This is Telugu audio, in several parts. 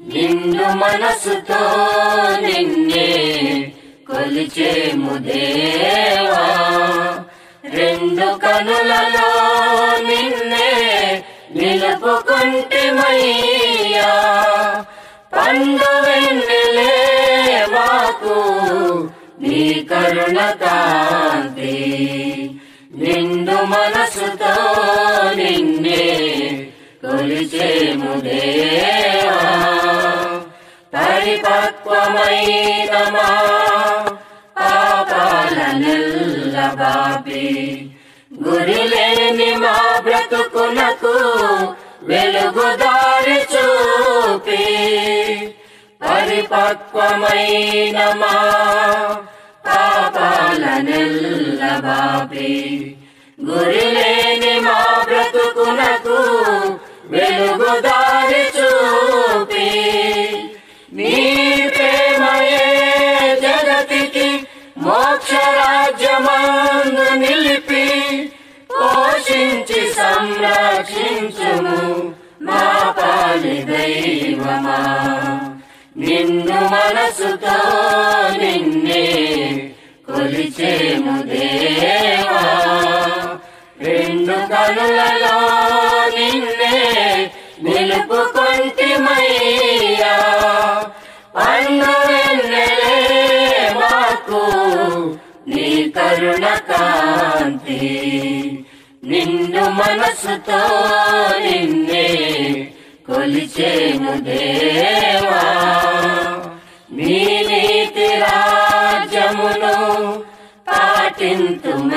నిండు మనసుతో నిన్నే కొలిచేము దేవా. రెండు కనులలో నిన్నే నిలుపుకుంటిమయ్యా పండు వెన్నెలే మాకు నీ కరుణ కాంతి. నిండు మనసుతో కొలిచేము దేవా? పరిపక్వమైన మా పాపాలనెల్ల బాపి గురిలేని మా బ్రతుకునకు వెలుగుదారి చూపి. పరిపక్వమైన మా పాపాలనెల్ల బాపి గురిలేని మా పాలి దైవమా నిన్ను మనసుతో నిన్నే కొలిచేము దేవా. రెండు కనులలో నిన్నే నిలుపుకొంటిమయ్యా పన్ను వెన్నెలే మాకు నీ కరుణ కాంతి. నిన్ను మనసుతో నిన్నే కొలిచేము దేవా నీ నీతి రాజ్యమును పాటింతుమయ్యా.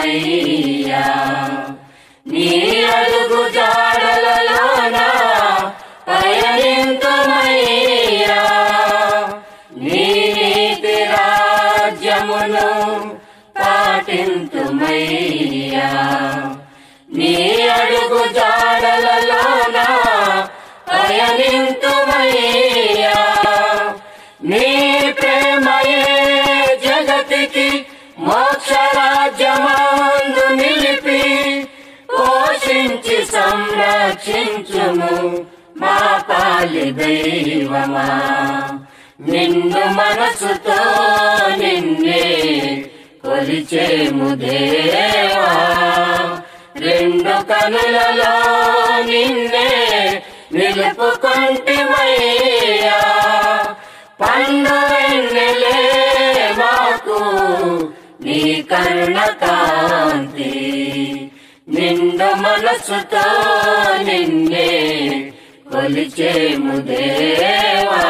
నీ అడుగు జాడలలోన పయనింతుమయ్యా. నీ నీతి రాజ్యమును పాటింతుమయ్యా. నీ అడుగు పయనింతుమయ్యా నీ ప్రేమయే జగతికి మోక్ష నిలిపి పోషించి సంరక్షించుము మా పాలి దైవమా. నిన్ను మనసుతో నిన్నే కొలిచేము దేవా. రెండు కనులలో నిన్నే నిలుపుకొంటిమయ్యా పండు వెన్నెలే మాకు నీ కరుణ కాంతి. నిండు మనసుతో నిన్నే కొలిచేము దేవా